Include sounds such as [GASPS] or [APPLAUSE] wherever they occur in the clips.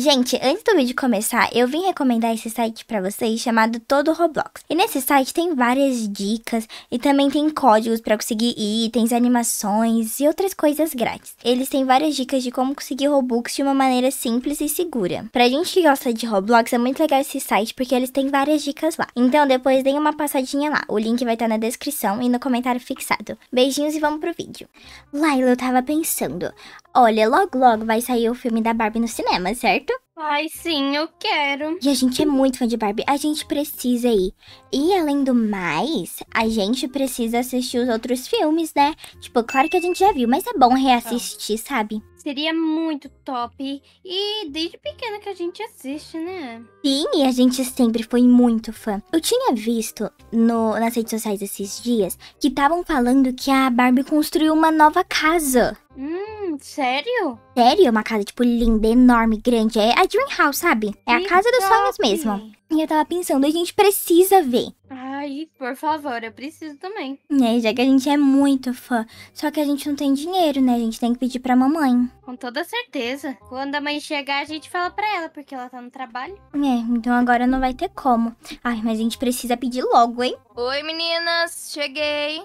Gente, antes do vídeo começar, eu vim recomendar esse site pra vocês chamado Todo Roblox. E nesse site tem várias dicas e também tem códigos pra conseguir itens, animações e outras coisas grátis. Eles têm várias dicas de como conseguir Robux de uma maneira simples e segura. Pra gente que gosta de Roblox, é muito legal esse site porque eles têm várias dicas lá. Então depois deem uma passadinha lá. O link vai estar na descrição e no comentário fixado. Beijinhos e vamos pro vídeo. Laila, eu tava pensando. Olha, logo logo vai sair o filme da Barbie no cinema, certo? Ai, sim, eu quero. E a gente é muito fã de Barbie, a gente precisa ir. E além do mais, a gente precisa assistir os outros filmes, né? Tipo, claro que a gente já viu, mas é bom reassistir, sabe? Seria muito top. E desde pequena que a gente assiste, né? Sim, e a gente sempre foi muito fã. Eu tinha visto no, nas redes sociais esses dias que estavam falando que a Barbie construiu uma nova casa. Hum, sério? Sério, é uma casa, tipo, linda, enorme, grande. É a Dream House, sabe? É a Que casa dos sonhos mesmo. E eu tava pensando, a gente precisa ver. Ai, por favor, eu preciso também. Né, já que a gente é muito fã. Só que a gente não tem dinheiro, né? A gente tem que pedir pra mamãe. Com toda certeza. Quando a mãe chegar, a gente fala pra ela, porque ela tá no trabalho. É, então agora não vai ter como. Ai, mas a gente precisa pedir logo, hein? Oi, meninas, cheguei.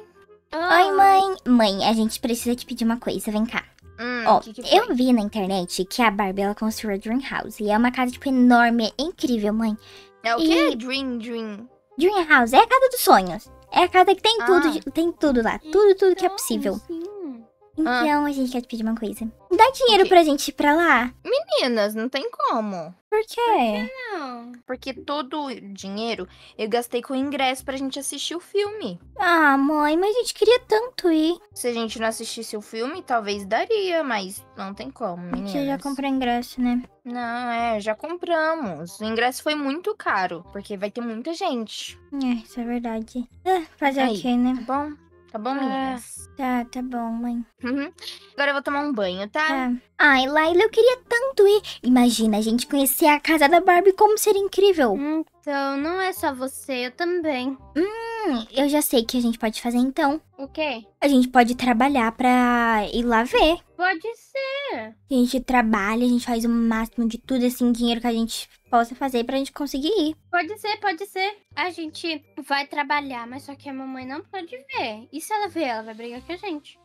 Oi, mãe. Mãe, a gente precisa te pedir uma coisa, vem cá. Hum, Ó, que que eu vi na internet que a Barbie, ela construiu a Dream House. E é uma casa, tipo, enorme, é incrível, mãe. É o e- quê? Dream, dream. Dream House é a casa dos sonhos. É a casa que tem Ah. tudo, tem tudo lá. Tudo, tudo que é Então, possível. Sim. Então, a gente quer te pedir uma coisa. Dá dinheiro quê? pra gente ir pra lá. Meninas, não tem como. Por quê? Não. Porque todo o dinheiro eu gastei com o ingresso pra gente assistir o filme. Ah, mãe, mas a gente queria tanto ir. Se a gente não assistisse o filme, talvez daria, mas não tem como, meninas. Você já comprou ingresso, né? Não, é, já compramos. O ingresso foi muito caro, porque vai ter muita gente. É, isso é verdade. Ah, fazer Aí. o quê, né? Tá bom? Tá bom, Ah. meninas? Tá, tá bom, mãe. Uhum. Agora eu vou tomar um banho, tá? Tá. Ai, Laila, eu queria tanto ir. Imagina a gente conhecer a casa da Barbie, como seria incrível. Então, não é só você, eu também. Hum, eu já sei o que a gente pode fazer então. O quê? A gente pode trabalhar pra ir lá ver. Pode ser. A gente trabalha, a gente faz o máximo de tudo, assim, dinheiro que a gente possa fazer pra gente conseguir ir. Pode ser, pode ser. A gente vai trabalhar, mas só que a mamãe não pode ver. E se ela ver, ela vai brigar com a gente.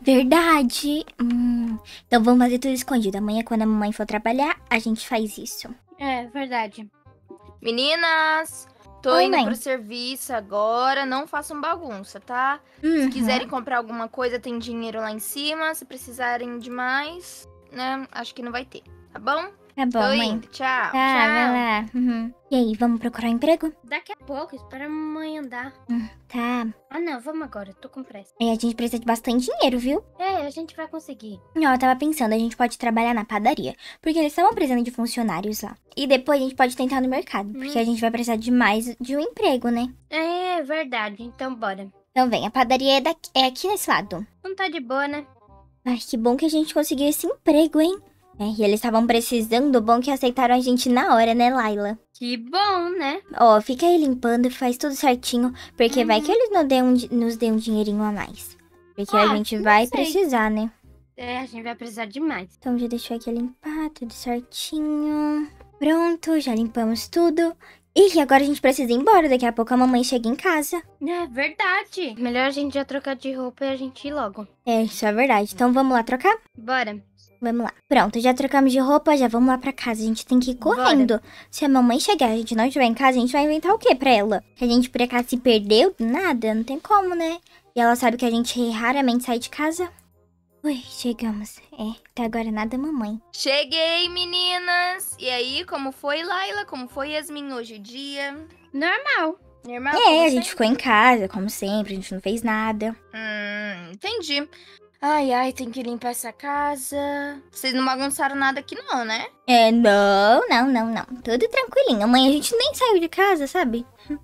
Verdade. Hum, então vamos fazer tudo escondido. Amanhã, quando a mamãe for trabalhar, a gente faz isso. É, verdade. Meninas, tô Oi, indo mãe. pro serviço agora. Não façam bagunça, tá? Uhum. Se quiserem comprar alguma coisa, tem dinheiro lá em cima. Se precisarem de mais, né? Acho que não vai ter, tá bom? Tá bom, Tô mãe. indo, tchau. Tá, vai lá. Uhum. E aí, vamos procurar um emprego? Daqui a pouco, espera a mamãe andar. Tá. Ah, não, vamos agora, eu tô com pressa. E a gente precisa de bastante dinheiro, viu? É, a gente vai conseguir. Ó, eu tava pensando, a gente pode trabalhar na padaria. Porque eles estavam precisando de funcionários lá. E depois a gente pode tentar no mercado. Porque a gente vai precisar de mais de um emprego, né? É, verdade, então bora. Então vem, a padaria é, daqui, é aqui nesse lado. Não tá de boa, né? Ai, que bom que a gente conseguiu esse emprego, hein? É, e eles estavam precisando, bom que aceitaram a gente na hora, né, Laila? Que bom, né? Ó, fica aí limpando, faz tudo certinho, porque vai Uhum. que eles nos dêem um, nos dêem um dinheirinho a mais. Porque a Ah, gente não vai sei. precisar, né? É, a gente vai precisar demais. Então já deixou aqui limpar, tudo certinho. Pronto, já limpamos tudo. E agora a gente precisa ir embora, daqui a pouco a mamãe chega em casa. É verdade. Melhor a gente já trocar de roupa e a gente ir logo. É, isso é verdade. Então vamos lá trocar? Bora. Vamos lá. Pronto, já trocamos de roupa, já vamos lá pra casa. A gente tem que ir correndo. Se a mamãe chegar e a gente não estiver em casa, a gente vai inventar o quê pra ela? Que a gente por acaso se perdeu? Nada, não tem como, né? E ela sabe que a gente raramente sai de casa. Ui, chegamos. É, até agora nada, mamãe. Cheguei, meninas. E aí, como foi, Laila? Como foi, Yasmin, hoje o dia? Normal. Normal? É, a gente sempre? ficou em casa, como sempre, a gente não fez nada. Hum, entendi. Ai, ai, tem que limpar essa casa. Vocês não bagunçaram nada aqui não, né? É, não, não, não, não. Tudo tranquilinho. Amanhã a gente nem saiu de casa, sabe? Hum,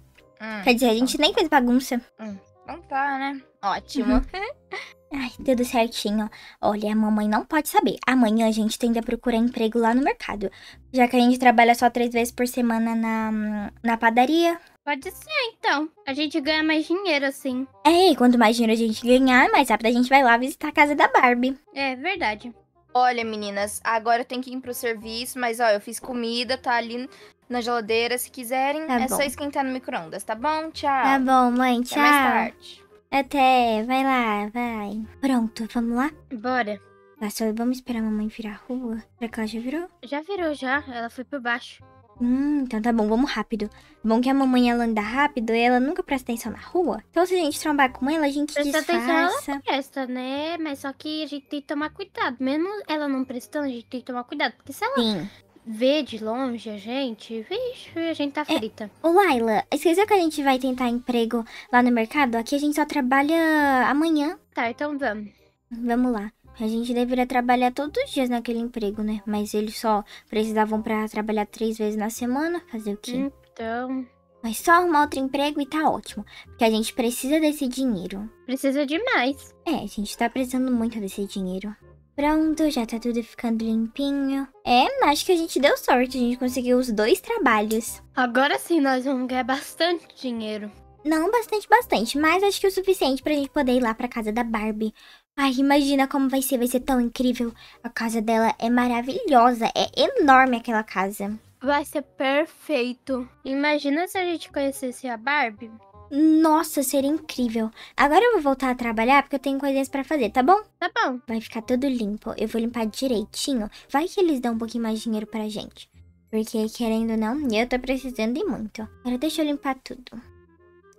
Quer dizer, a gente nem fez bagunça. então tá, né? Ótimo. [LAUGHS] Ai, tudo certinho. Olha, a mamãe não pode saber. Amanhã a gente tenta procurar emprego lá no mercado. Já que a gente trabalha só três vezes por semana na, na padaria. Pode ser, então. A gente ganha mais dinheiro assim. É, e quanto mais dinheiro a gente ganhar, mais rápido a gente vai lá visitar a casa da Barbie. É verdade. Olha, meninas, agora eu tenho que ir pro serviço, mas ó, eu fiz comida, tá ali na geladeira. Se quiserem, Tá é bom. só esquentar no micro-ondas, tá bom? Tchau. Tá bom, mãe, Até mais tchau. tarde. Até, vai lá, vai. Pronto, vamos lá? Bora. Tá, só vamos esperar a mamãe virar a rua. Será que ela já virou? Já virou, já. Ela foi por baixo. Hum, então tá bom, vamos rápido. Bom que a mamãe ela anda rápido e ela nunca presta atenção na rua. Então se a gente trombar com ela, a gente Presta atenção, ela disfarça. Presta, né? Mas só que a gente tem que tomar cuidado. Mesmo ela não prestando, a gente tem que tomar cuidado. Porque se ela Sim. vê de longe a gente, vixe, a gente tá frita. Ô Laila, esqueceu que a gente vai tentar emprego lá no mercado? Aqui a gente só trabalha amanhã. Tá, então vamos. Vamos lá. A gente deveria trabalhar todos os dias naquele emprego, né? Mas eles só precisavam pra trabalhar três vezes na semana. Fazer o quê? Então, Mas só arrumar outro emprego e tá ótimo. Porque a gente precisa desse dinheiro. precisa de mais. É, a gente tá precisando muito desse dinheiro. Pronto, já tá tudo ficando limpinho. É, acho que a gente deu sorte, a gente conseguiu os dois trabalhos. Agora sim nós vamos ganhar bastante dinheiro. Não bastante, bastante, mas acho que o suficiente pra gente poder ir lá pra casa da Barbie. Ai, imagina como vai ser, vai ser tão incrível. A casa dela é maravilhosa, é enorme aquela casa. Vai ser perfeito. Imagina se a gente conhecesse a Barbie. Nossa, seria incrível. Agora eu vou voltar a trabalhar porque eu tenho coisinhas pra fazer, tá bom? Tá bom. Vai ficar tudo limpo. Eu vou limpar direitinho. Vai que eles dão um pouquinho mais de dinheiro pra gente. Porque, querendo ou não, eu tô precisando de muito. Agora deixa eu limpar tudo.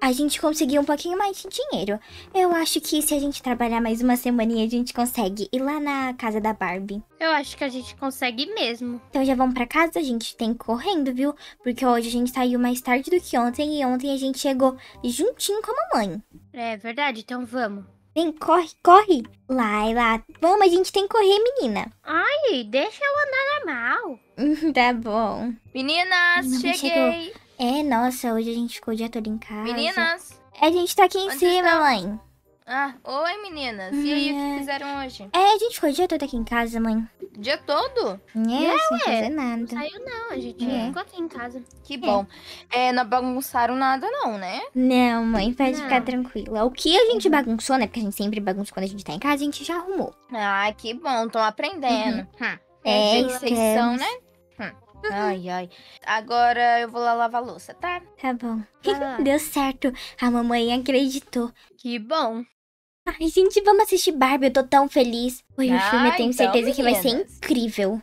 A gente conseguiu um pouquinho mais de dinheiro. Eu acho que se a gente trabalhar mais uma semaninha, a gente consegue ir lá na casa da Barbie. Eu acho que a gente consegue mesmo. Então já vamos pra casa, a gente tem correndo, viu? Porque hoje a gente saiu mais tarde do que ontem e ontem a gente chegou juntinho com a mamãe. É verdade, então vamos. Vem, corre, corre. Laila, vamos, a gente tem que correr, menina. Ai, deixa eu andar normal. [LAUGHS] tá bom. Meninas, Mamãe cheguei. É, nossa, hoje a gente ficou o dia todo em casa. Meninas. A gente tá aqui em Onde cima, estão? mãe. Ah, oi, meninas. E aí, o É. que fizeram hoje? É, a gente ficou o dia todo aqui em casa, mãe. Dia todo? É, sem ué. fazer nada. Saiu não, a gente É. ficou aqui em casa. Que bom. É, não bagunçaram nada, não, né? Não, mãe, pode Não. ficar tranquila. O que a gente bagunçou, né? Porque a gente sempre bagunça quando a gente tá em casa, a gente já arrumou. Ah, que bom. Estão aprendendo. Hum. É, que vocês são, estamos. né? Ai, ai. Agora eu vou lá lavar a louça, tá? Tá bom. Vai lá. [LAUGHS] Deu certo. A mamãe acreditou. Que bom. Ai, gente, vamos assistir Barbie. Eu tô tão feliz. Oi, o Ah, filme eu tenho então, certeza que vai ser meninas. incrível.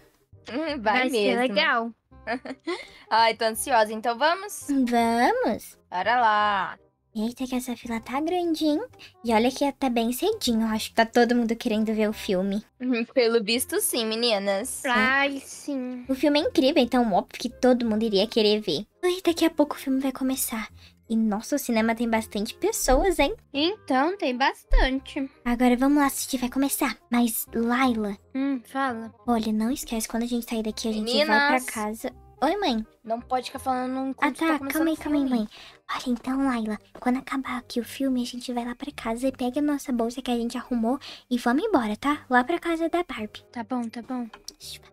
Hum, vai, ser mesmo. legal. [LAUGHS] Ai, tô ansiosa. Então vamos? Vamos. Bora lá. Eita, que essa fila tá grande, hein? E olha que tá bem cedinho. Eu acho que tá todo mundo querendo ver o filme. Hum, Pelo visto, sim, meninas. Ai, sim. O filme é incrível, então óbvio que todo mundo iria querer ver. Ai, daqui a pouco o filme vai começar. E nossa, o cinema tem bastante pessoas, hein? Então, tem bastante. Agora vamos lá assistir, vai começar. Mas, Laila, Hum, fala. olha, não esquece, quando a gente sair daqui, a gente vai pra Meninas. casa. Oi, mãe. Não pode ficar falando Ah, enquanto tá, tá calma aí, calma aí, mãe. Olha, então, Laila, quando acabar aqui o filme, a gente vai lá pra casa e pega a nossa bolsa que a gente arrumou e vamos embora, tá? Lá pra casa da Barbie. Tá bom, tá bom.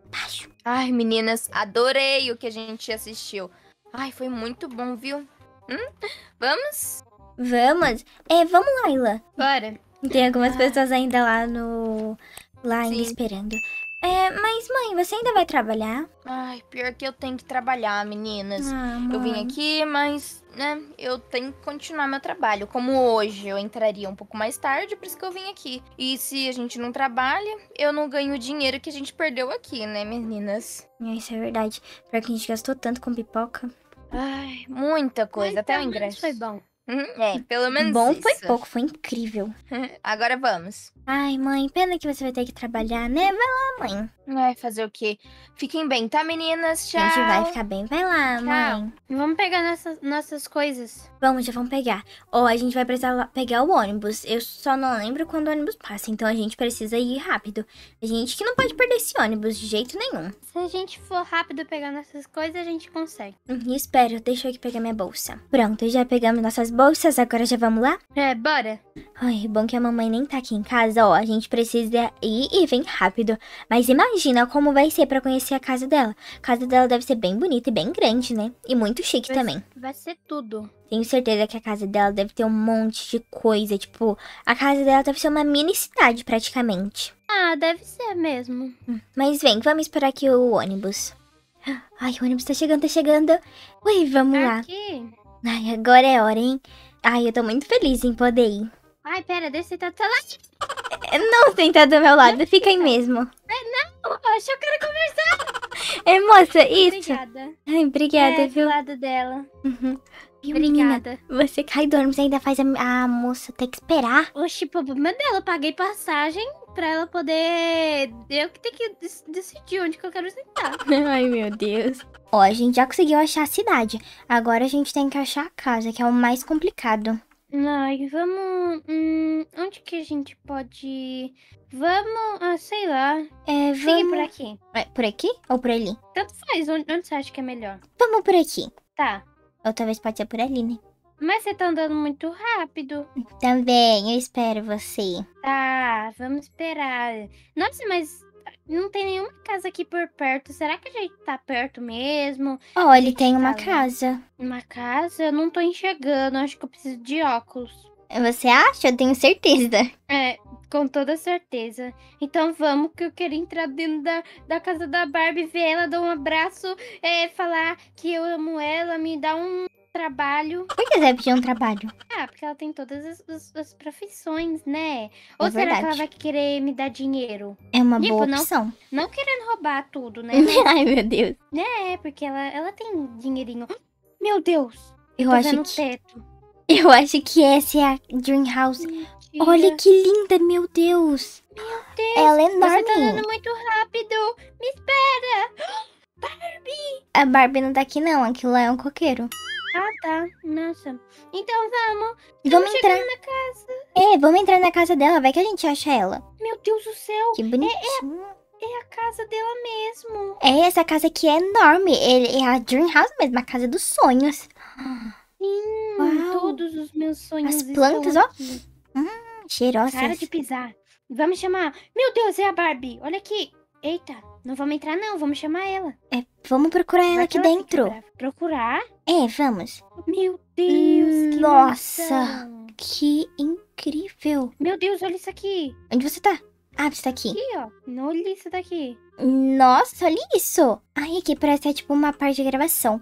Baixo. Ai, meninas, adorei o que a gente assistiu. Ai, foi muito bom, viu? Hum? Vamos? Vamos? É, vamos, Laila. Bora. Tem algumas Ah. pessoas ainda lá no. Lá ainda Sim. esperando. É, mas, mãe, você ainda vai trabalhar? Ai, pior que eu tenho que trabalhar, meninas. Ah, Eu vim aqui, mas, né, eu tenho que continuar meu trabalho. Como hoje eu entraria um pouco mais tarde, por isso que eu vim aqui. E se a gente não trabalha, eu não ganho o dinheiro que a gente perdeu aqui, né, meninas? É, Isso é verdade. Pior que a gente gastou tanto com pipoca. Ai, muita coisa, Mas até o ingresso. Foi bom. Uhum, É, pelo [LAUGHS] menos Bom isso. foi pouco, foi incrível. [LAUGHS] Agora vamos. Ai, mãe, pena que você vai ter que trabalhar, né? Vai lá, mãe. Ai, fazer o quê? Fiquem bem, tá, meninas? Tchau. A gente vai ficar bem. Vai lá, Tchau. mãe. Vamos pegar nossas, nossas coisas. Vamos, já vamos pegar. Ou a gente vai precisar pegar o ônibus. Eu só não lembro quando o ônibus passa, então a gente precisa ir rápido. A gente que não pode perder esse ônibus de jeito nenhum. Se a gente for rápido pegar nossas coisas, a gente consegue. Hum, espero, deixa eu aqui pegar minha bolsa. Pronto, já pegamos nossas bolsas, agora já vamos lá? É, bora. Ai, bom que a mamãe nem tá aqui em casa, ó. A gente precisa ir e vem rápido. Mas imagina como vai ser pra conhecer a casa dela. A casa dela deve ser bem bonita e bem grande, né? E muito chique Vai- também. Vai ser tudo. Tenho certeza que a casa dela deve ter um monte de coisa. Tipo, a casa dela deve ser uma mini cidade praticamente. Ah, deve ser mesmo. Mas vem, vamos esperar aqui o ônibus. [GASPS] Ai, o ônibus tá chegando, tá chegando. Ui, vamos lá. Aqui. Ai, agora é hora, hein? Ai, eu tô muito feliz em poder ir. Ai, pera, deixa eu sentar lá. Não sentar do meu lado, fica aí mesmo. Poxa, eu quero conversar. [LAUGHS] É, moça, isso. Obrigada. Ai, obrigada, é, do viu? lado dela. Uhum. Viu, menina? Obrigada. Você cai do ônibus e ainda faz a, a moça ter que esperar. Oxi, problema dela. Eu paguei passagem pra ela poder. Eu que tenho que dec- decidir onde que eu quero sentar. [LAUGHS] Ai, meu Deus. Ó, a gente já conseguiu achar a cidade. Agora a gente tem que achar a casa, que é o mais complicado. Ai, vamos. Hum, onde que a gente pode. ir? Vamos. Ah, sei lá. É, vamos... por aqui. É, por aqui ou por ali? Tanto faz. Onde, onde você acha que é melhor? Vamos por aqui. Tá. Ou talvez pode ser por ali, né? Mas você tá andando muito rápido. Também, eu espero você. Tá, vamos esperar. Nossa, mas não tem nenhuma casa aqui por perto. Será que a gente tá perto mesmo? Olha, ele tem uma tá, casa. Uma casa? Eu não tô enxergando. Acho que eu preciso de óculos. Você acha? Eu tenho certeza. É, com toda certeza. Então vamos, que eu quero entrar dentro da, da casa da Barbie, ver ela, dar um abraço, é, falar que eu amo ela, me dar um trabalho. Por que vai pedir um trabalho? Ah, porque ela tem todas as, as- as profissões, né? Ou É será que ela verdade. vai querer me dar dinheiro? É uma Tipo, boa não- opção. Não querendo roubar tudo, né? [LAUGHS] Ai, meu Deus. é, porque ela, ela tem dinheirinho. Meu Deus! Eu tô acho que teto. eu acho que essa é a Dream House. Mentira. Olha que linda, meu Deus. Meu Deus! Ela é Você tá enorme. andando muito rápido! Me espera! [GASPS] A Barbie não tá aqui não, aquilo lá é um coqueiro. Ah, tá. Nossa. Então vamos. Vamos entrar. na casa. É, vamos entrar na casa dela, vai que a gente acha ela. Meu Deus do céu. Que bonitinho. É a casa dela mesmo. É, essa casa aqui é enorme. Ele- É a Dream House mesmo, a casa dos sonhos. Sim, Uau. todos os meus sonhos As plantas, ó. aqui. Cheirosas. Para de pisar. Vamos chamar. Meu Deus, é a Barbie. Olha aqui. Eita, não vamos entrar não, vamos chamar ela. É, vamos procurar ela aqui que ela fica dentro. Procurar? É, vamos. Meu Deus, que Nossa. mansão. Que incrível. Meu Deus, olha isso aqui. Onde você tá? Ah, você tá aqui. Aqui, ó. Olha isso daqui. Nossa, olha isso. Ai, aqui parece ser tipo uma parte de gravação.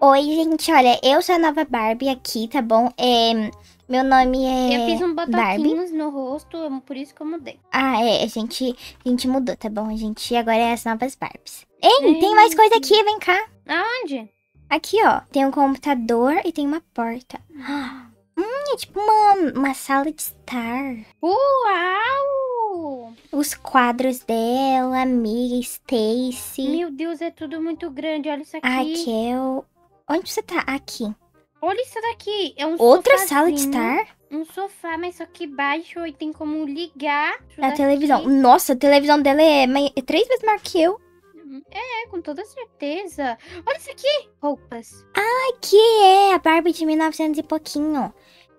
Oi, gente, olha, eu sou a nova Barbie aqui, tá bom? É, meu nome é... Eu fiz um Barbie? no rosto, por isso que eu mudei. Ah, é, a gente, a gente mudou, tá bom? A gente agora é as novas Barbies. Ei, tem mais coisa aqui, vem cá. Aonde? Aqui, ó, tem um computador e tem uma porta. [GASPS] Hum, é tipo uma, uma sala de estar. Uau! Os quadros dela, amiga, Stacy, Meu Deus, é tudo muito grande. Olha isso aqui. Raquel. Onde você tá? Aqui. Olha isso daqui. É um Outra sala de estar? Um sofá, mas só que baixo e tem como ligar. daqui. televisão. Nossa, a televisão dela é, é três vezes maior que eu. É, com toda certeza. Olha isso aqui. Roupas. Aqui é a Barbie de 1900 e pouquinho.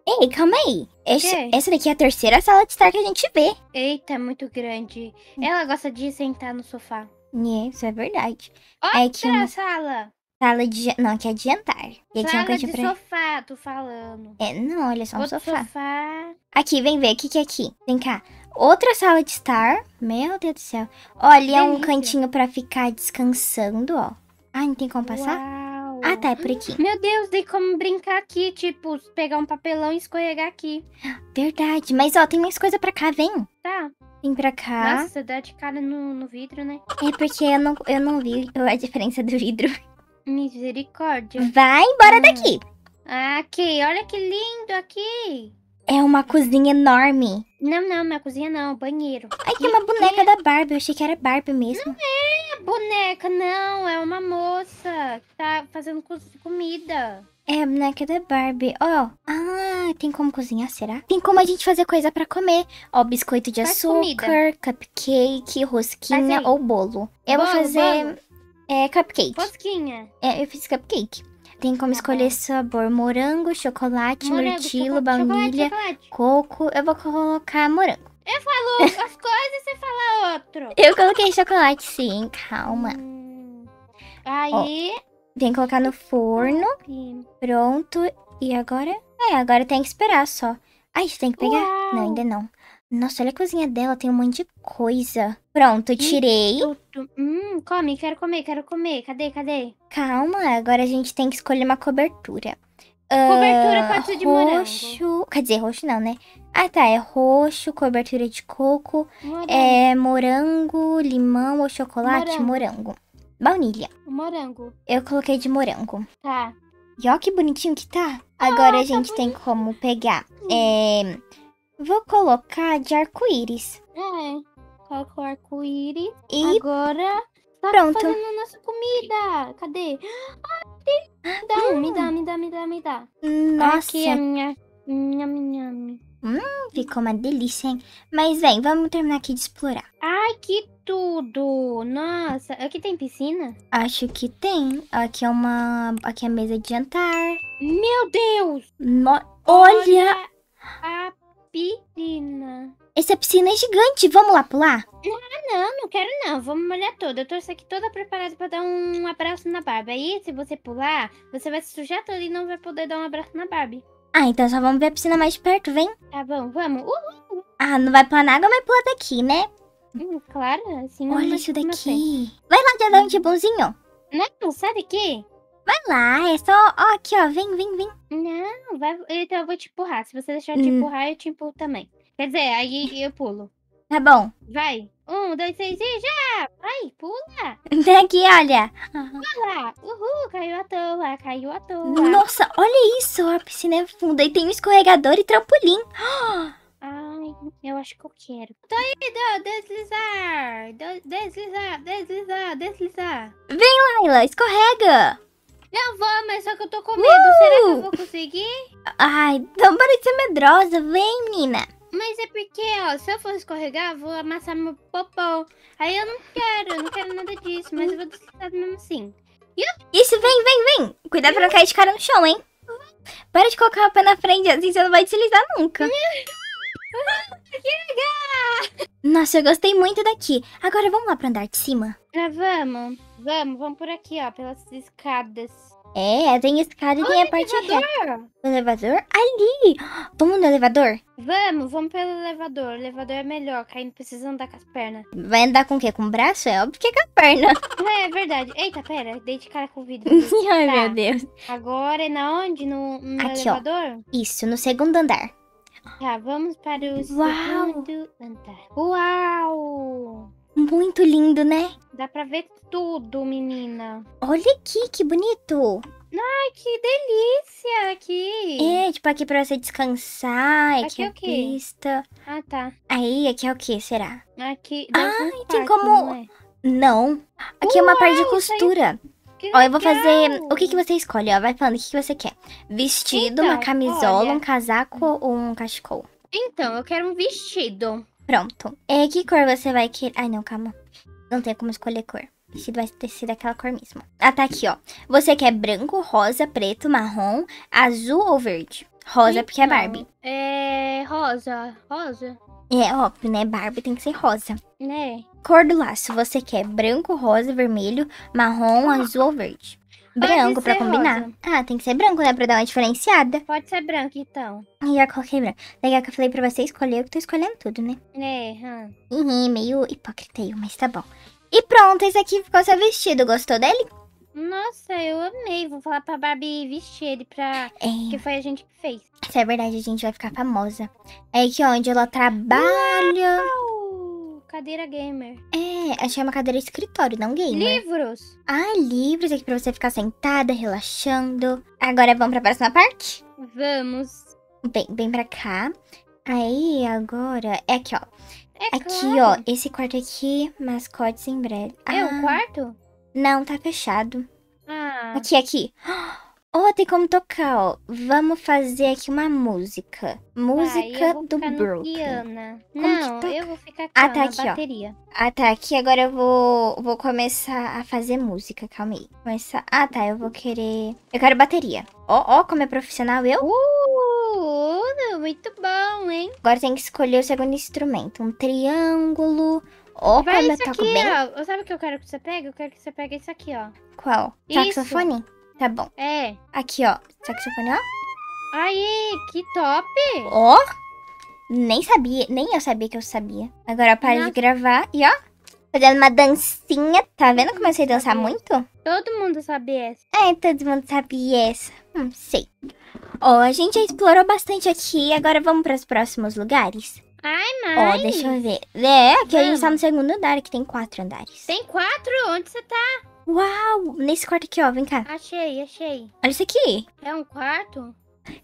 Ei, calma aí. Quê? essa daqui é a terceira sala de estar que a gente vê. Eita, é muito grande. Ela gosta de sentar no sofá. É, isso é verdade. Outra É que uma sala. Sala de... Não, aqui é de jantar. E aqui é um de pra... sofá, tô falando. É, não, olha só um Outro sofá. sofá. Aqui, vem ver. O que que é aqui? Vem cá. Outra sala de estar. Meu Deus do céu. Olha, é um Delícia. cantinho pra ficar descansando, ó. Ah, não tem como passar? Uau. Ah, tá, é por aqui. Meu Deus, tem como brincar aqui, tipo, pegar um papelão e escorregar aqui. Verdade. Mas, ó, tem mais coisa pra cá, vem. Tá. Vem pra cá. Nossa, dá de cara no, no vidro, né? É porque eu não, eu não vi a diferença do vidro. Misericórdia. Vai embora Hum. daqui. Aqui, olha que lindo aqui. É uma cozinha enorme. Não, não, minha cozinha não, banheiro. Ai, tem uma boneca da Barbie. Eu achei que era Barbie mesmo. É boneca, não, é uma moça que tá fazendo co- comida. É a boneca da Barbie. Ó. Ah, tem como cozinhar, será? Tem como a gente fazer coisa pra comer. Ó, biscoito de Faz açúcar, cupcake, rosquinha ou bolo. Eu vou Bolo, fazer bolo. É, cupcake. Rosquinha. É, eu fiz cupcake. Tem como Tá escolher sabor morango, chocolate, Morango, mirtilo, choco- baunilha, Chocolate, coco. Eu vou colocar morango. Eu falo [LAUGHS] as coisas e você fala outro. Eu coloquei chocolate sim, calma. Hum. Aí. Tem que colocar no forno. Pronto. E agora? É, agora tem que esperar só. Ai, você tem que pegar? Uau. Não, ainda não. Nossa, olha a cozinha dela, tem um monte de coisa. Pronto, tirei. Hum, come, quero comer, quero comer. Cadê, cadê? Calma, agora a gente tem que escolher uma cobertura. Cobertura Ah, pode ser de morango. roxo. Quer dizer, roxo não, né? Ah, tá. É roxo, cobertura de coco, Morango. é morango, limão ou chocolate, Morango. morango. Baunilha. Morango. Eu coloquei de morango. Tá. E ó que bonitinho que tá. Agora a tá gente tem como pegar. É... Vou colocar de arco-íris. É. Coloca o arco-íris. E Agora. Tá pronto. fazendo a nossa comida. Cadê? Ah, tem- me dá, me dá, me dá, me dá, me dá. Nossa, Aqui a minha. Minha, minha, minha. ficou uma delícia, hein? Mas vem, vamos terminar aqui de explorar. Ai, que tudo! Nossa, aqui tem piscina? Acho que tem. Aqui é uma. Aqui é a mesa de jantar. Meu Deus! No- Olha! a piscina. Essa piscina é gigante. Vamos lá pular? Não, não quero não. Vamos molhar toda. Eu tô aqui toda preparada pra dar um abraço na Barbie. Aí, se você pular, você vai se sujar toda e não vai poder dar um abraço na Barbie. Ah, então só vamos ver a piscina mais de perto, vem? Tá bom, vamos. Uh, Ah, não vai pular na água, mas pula daqui, né? hum, claro, assim Olha isso daqui. Vai lá, um tibãozinho. pé. Não, sai daqui. Vai lá, é só. Ó, aqui, ó. Vem, vem, vem. Não, vai. Então eu vou te empurrar. Se você deixar eu te Hum. empurrar, eu te empurro também. Quer dizer, aí eu pulo. Tá bom. Vai. Um, dois, três e já! Vai, pula! Vem aqui, olha. Pula! Uhul, caiu à toa, caiu à toa. Nossa, olha isso. A piscina é funda e tem um escorregador e trampolim. Ai, eu acho que eu quero. Tô indo, deslizar! De- deslizar, deslizar, deslizar. Laila, escorrega. Eu vou, mas só que eu tô com medo. Será que eu vou conseguir? Ai, não para de ser medrosa. Vem, menina. Mas é porque, ó, se eu for escorregar, eu vou amassar meu popô. Aí eu não quero, eu não quero nada disso, mas eu vou deslizar mesmo assim. Isso, vem, vem, vem. Cuidado pra não cair de cara no chão, hein? Para de colocar o pé na frente, assim você não vai deslizar nunca. [LAUGHS] Nossa, eu gostei muito daqui. Agora vamos lá pro andar de cima. Ah, vamos, vamos, vamos por aqui, ó, pelas escadas. É, tem escada e tem a parte reta. O elevador? Ali! Vamos no elevador? Vamos, vamos pelo elevador. O elevador é melhor, não precisa andar com as pernas. Vai andar com o quê? Com o braço? É óbvio que é com a perna. [LAUGHS] É, é verdade. Eita, pera, dei de cara com o vidro. [LAUGHS] Ai, Tá. meu Deus. Agora é na onde? No, no Aqui, ó. elevador? Isso, no segundo andar. Tá, vamos para o Uau. segundo andar. Uau! Muito lindo, né? Dá pra ver tudo, menina. Olha aqui, que bonito. Ai, que delícia aqui. É, tipo aqui pra você descansar. Aqui, Aqui é é o quê? pista. Ah, tá. Aí, aqui é o que, será? Aqui. Ser um tem como- não é? Não. Aqui é uma parte de Uau, costura. Ó, eu vou fazer. O que, que você escolhe? Ó, vai falando o que, que você quer. Vestido, uma Então, camisola, olha. um casaco ou um cachecol? Então, eu quero um vestido. Pronto. É, que cor você vai querer? Ai, não, calma. Não tem como escolher cor. O vestido vai ter sido daquela cor mesmo. Ah, tá aqui, ó. Você quer branco, rosa, preto, marrom, azul ou verde? Rosa, porque é Então, Barbie. É. Rosa. Rosa. É óbvio, né? Barbie tem que ser rosa. Né? Cor do laço, você quer branco, rosa, vermelho, marrom, azul ou verde? Branco pra combinar. rosa. Ah, tem que ser branco, né? Pra dar uma diferenciada. Pode ser branco, então. E já coloquei branco. Legal que eu falei pra você escolher, eu que tô escolhendo tudo, né? É, hum. Ih, meio hipócrita eu, mas tá bom. E pronto, esse aqui ficou seu vestido. Gostou dele? Nossa, eu amei. Vou falar pra Barbie vestir ele pra. É, Que foi a gente que fez. se é verdade, a gente vai ficar famosa. É aqui onde ela trabalha. Uh, cadeira gamer. É, achei uma cadeira de escritório, não gamer. Livros. Ah, livros aqui pra você ficar sentada, relaxando. Agora vamos pra próxima parte? Vamos. Bem, bem pra cá. Aí, agora, é aqui, ó. É Aqui, claro. ó, esse quarto aqui, mascotes em breve. É ah, o quarto? Não, tá fechado. Ah. Aqui, aqui. Oh, tem como tocar, ó. Vamos fazer aqui uma música. vai, Música eu vou do Brooklyn. Como Não, eu vou ficar aqui, Ah, ó, tá na aqui, ó. bateria. Ah, tá. Aqui agora eu vou, vou começar a fazer música. Calma aí. Começar... Ah, tá. Eu vou querer... Eu quero bateria. Ó, ó, como é profissional eu. Uh, muito bom, hein? Agora tem que escolher o segundo instrumento. Um triângulo. Opa, Vai meu isso toco aqui, bem. ó. Sabe o que eu quero que você pegue? Eu quero que você pegue isso aqui, ó. Qual? Isso. Saxofone? Tá bom. É. Aqui, ó. Saxofone, ó. Aí, que top! Ó. Nem sabia, nem eu sabia que eu sabia. Agora para de gravar e ó. Fazendo uma dancinha. Tá vendo como eu sei dançar muito? Todo mundo sabe essa. É, todo mundo sabe essa. Hum, sei. Ó, a gente já explorou bastante aqui. Agora vamos para os próximos lugares. Ai, Ó, mas... deixa eu ver. É, aqui a gente Vamos. tá no segundo andar, que tem quatro andares. Tem quatro? Onde você tá? Uau! Nesse quarto aqui, ó. Vem cá. Achei, achei. Olha isso aqui. É um quarto?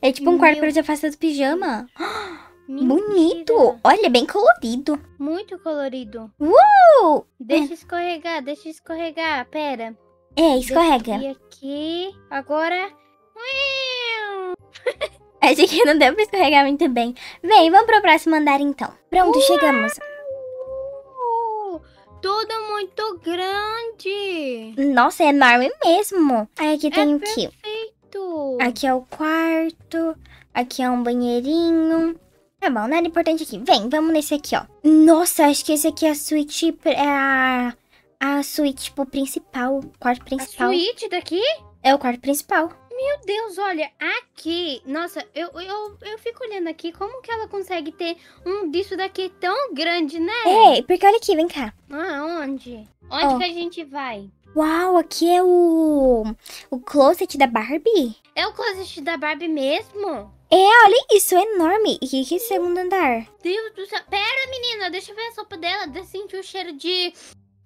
É tipo um quarto Meu. pra você fazer do pijama. [GASPS] Mentira. Bonito! Olha, bem colorido. Muito colorido. Uh! Deixa escorregar, deixa escorregar. Pera. É, escorrega. E aqui. Agora. [LAUGHS] [LAUGHS] Acho que não deu pra escorregar muito bem. Vem, vamos pro próximo andar então. Pronto, chegamos. Uh, tudo muito grande. Nossa, é enorme mesmo. Aí aqui tem o quê? Perfeito. Aqui é o quarto. Aqui é um banheirinho. Tá bom, nada importante aqui. Vem, vamos nesse aqui, ó. Nossa, acho que esse aqui é a suíte. É a. A suíte, tipo, principal. O quarto A principal. suíte daqui? É o quarto principal. Meu Deus, olha, aqui. Nossa, eu, eu, eu fico olhando aqui. Como que ela consegue ter um disso daqui tão grande, né? É, porque olha aqui, vem cá. Ah, onde? Onde Ó. que a gente vai? Uau, aqui é o. O closet da Barbie. É o closet da Barbie mesmo? É, olha isso, é enorme. E que, que segundo andar? Deus do céu. Pera, menina, deixa eu ver a sopa dela. Deixa eu sentir o cheiro de.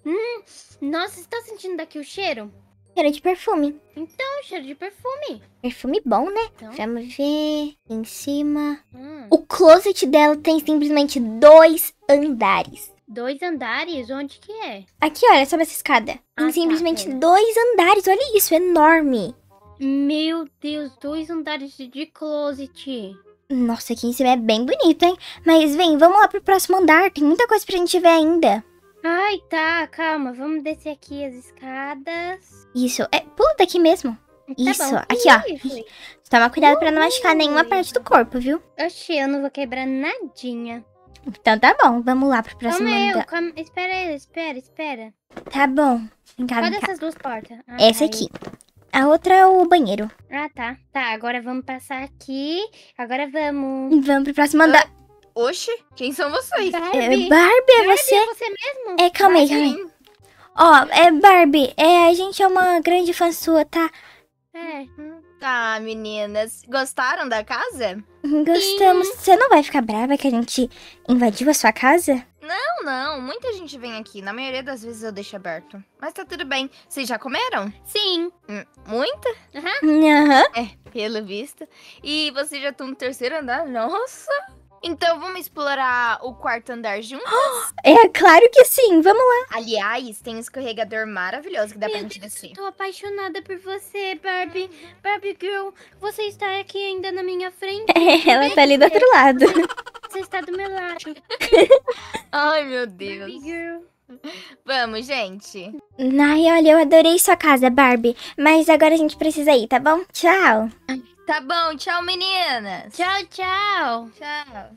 Hum, nossa, você tá sentindo daqui o cheiro? Cheiro de perfume. Então, cheiro de perfume. Perfume bom, né? Então. Vamos ver. Em cima. Hum, O closet dela tem simplesmente dois andares. dois andares? Onde que é? Aqui, olha, sobe essa escada. Ah, tem tá, simplesmente pera. dois andares. Olha isso, enorme. Meu Deus, dois andares de- de closet. Nossa, aqui em cima é bem bonito, hein? Mas vem, vamos lá pro próximo andar. Tem muita coisa pra gente ver ainda. Ai, tá, calma. Vamos descer aqui as escadas. Isso, é, pula daqui mesmo. Tá Isso, aqui, ó. Foi. Toma cuidado pra não machucar nenhuma parte do corpo, viu? Oxi, eu não vou quebrar nadinha. Então tá bom, vamos lá pro próximo Calma aí, andar. calma. Espera aí, espera, espera. Tá bom. Vem cá, Qual vem cá. dessas duas portas? Ah, Essa tá, aqui. A outra é o banheiro. Ah, tá. Tá, agora vamos passar aqui. Agora vamos. Vamos pro próximo andar. Oxe, quem são vocês? É, Barbie. Barbie, é Barbie, você? é você mesmo? É, calma aí, calma aí. Sim. Ó, é Barbie. É, a gente é uma grande fã sua, tá? É. Ah, meninas, gostaram da casa? Gostamos. Você não vai ficar brava que a gente invadiu a sua casa? Não, não, muita gente vem aqui. Na maioria das vezes eu deixo aberto. Mas tá tudo bem. Vocês já comeram? Sim. Hum, Muita? Aham. É, pelo visto. E vocês já estão no terceiro andar? Nossa! Então vamos explorar o quarto andar juntos? [GASPS] É claro que sim. Vamos lá. Aliás, tem um escorregador maravilhoso que dá pra Meu gente descer. Tô apaixonada por você, Barbie. Barbie Girl, você está aqui ainda na minha frente. [LAUGHS] Ela tá ali do outro lado. [LAUGHS] Você está do meu lado. [LAUGHS] Ai, meu Barbie Deus. Girl. Vamos, gente. Ai, olha, eu adorei sua casa, Barbie. Mas agora a gente precisa ir, tá bom? Tchau. Tá bom, tchau, meninas. Tchau, tchau. Tchau.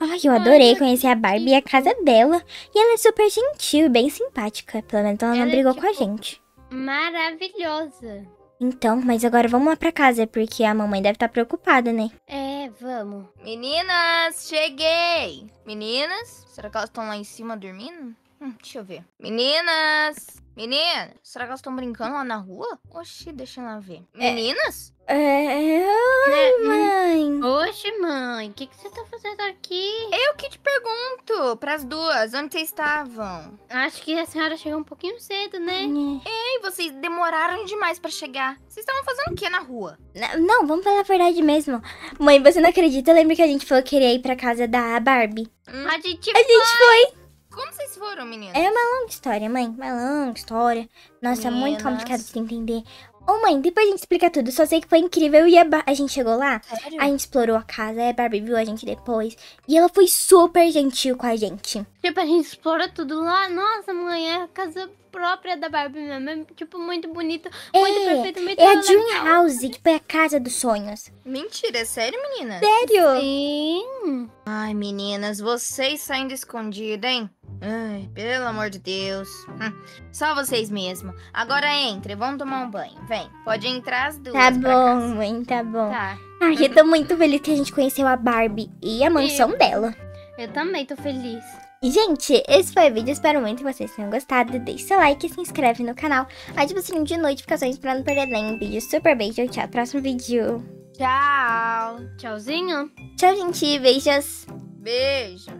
Ai, eu adorei conhecer a Barbie e a casa dela. E ela é super gentil e bem simpática. Pelo menos ela não Ela é brigou com a tipo- gente. Maravilhosa. Então, mas agora vamos lá pra casa, porque a mamãe deve estar preocupada, né? É, vamos. Meninas, cheguei. Meninas, será que elas estão lá em cima dormindo? Hum, deixa eu ver. Meninas, meninas, será que elas estão brincando lá na rua? Oxi, deixa eu lá ver. Meninas? É. Né? Hum. Mãe. Oxe, mãe, o que, que você tá fazendo aqui? Eu que te pergunto, pras duas, onde vocês estavam? Acho que a senhora chegou um pouquinho cedo, né? Ei, vocês demoraram demais pra chegar. Vocês estavam fazendo o que na rua? N- Não, vamos falar a verdade mesmo. Mãe, você não acredita? Lembra que a gente falou que queria ir pra casa da Barbie? Hum, A gente A gente foi. Como vocês foram, meninas? É uma longa história, mãe. Uma longa história. Nossa, muito Meninas. complicado de entender. Ô mãe, depois a gente explica tudo. Só sei que foi incrível e a, a gente chegou lá, Sério? a gente explorou a casa, a Barbie viu a gente depois. E ela foi super gentil com a gente. Tipo, a gente explora tudo lá. Nossa, mãe, é a casa própria da Barbie mesmo. É, tipo, muito bonito, muito É, perfeito, muito É a legal. Dream House, que foi a casa dos sonhos. Mentira, é sério, meninas? Sério? Sim. Ai, meninas, vocês saindo escondidas, hein? Ai, pelo amor de Deus. Hum, Só vocês mesmo. Agora entre, vamos tomar um banho. Vem, pode entrar as duas. Tá bom, mãe, tá bom. Tá. Ai, eu tô muito feliz que a gente conheceu a Barbie e a mansão dela. Eu também tô feliz. E, gente, esse foi o vídeo. Espero muito que vocês tenham gostado. Deixe seu like, se inscreve no canal, ative o sininho de notificações pra não perder nenhum vídeo. Super beijo, tchau. Próximo vídeo. Tchau. Tchauzinho. Tchau, gente. Beijos. Beijo.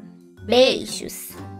Beijos.